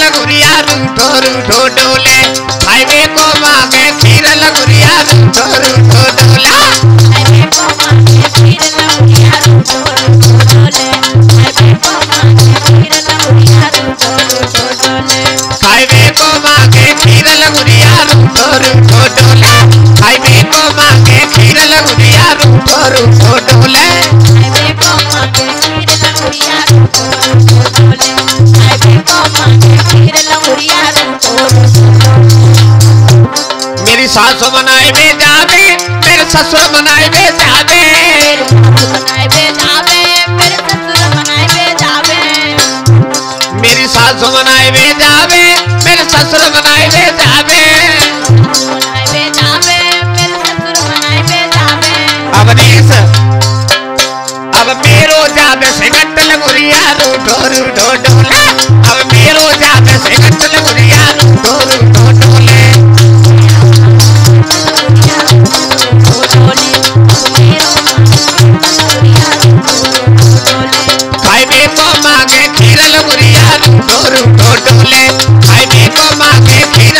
लगुरिया रूठो रूठो डोला। हाईवे को मांगे खीर लहुरिया रूठो रूठो डोले। हाईवे को मांगे खीर लगुरिया रूठो रूठो डोले। हाईवे को मांगे खीर लगुरिया रूठो रूठो डोले। सासु में में बनाए बे जावे मेरे ससुर बनाए बे जावे। मेरी सासु में में बनाए बे जावे मेरे ससुर बनाए बे जावे। अब नीस अब मेरो जावे से गट्ट लगुरिया रूठो रूठो डोले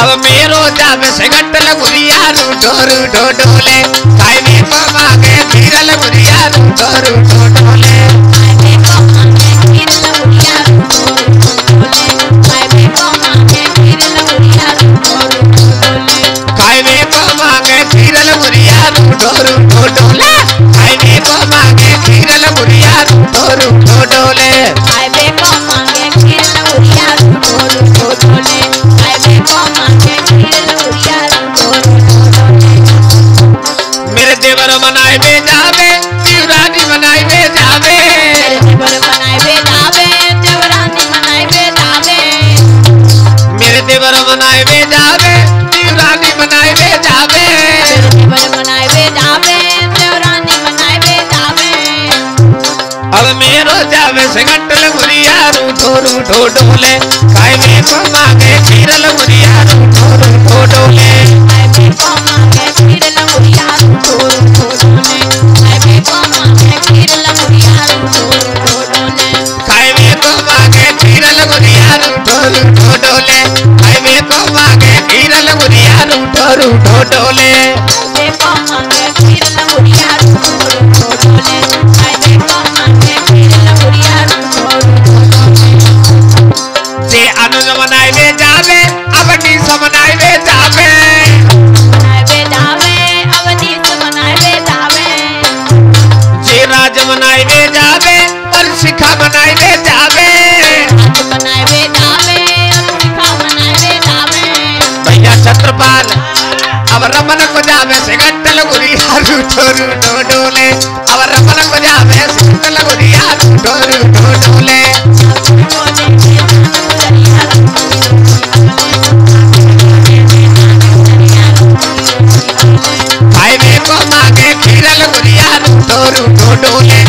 अब मेरो जावे से गट्ट लगुरिया रूठो रूठो डोले। खाइबे को देवर मनाए में जावे शिवरानी मनाए में जावे। देवर बनाए बे जावे देवरानी बनाए बे जावे। मेरे देवर मनाए में जावे शिवरानी मनाए में जावे। देवर बनाए बे जावे देवरानी बनाए बे जावे। अब मेरो जावे से गट्टल गुरिया रूठो रूठो डोले। खाए में को मांगे खीरल गुरिया रूठो रूठो डोले। हाईवे को मांगे खीर लहुरिया रूठो रूठो डोले जे अनुज मनाए में जावे अब नीस मनाए जावे जे राज मनाए में जावे और शिखा मनाए में जावे बनाए बे जावे और शिखा बनाए बे जावे भैया छत्रपाल अब रमन को जावे से गट्टल गुड़िया रूठो रूठो डोले अब रमन को जावे से गट्टल गुड़िया रूठो रूठो डोले भाई मेरे को मांगे खीरल गुड़िया रूठो रूठो डोले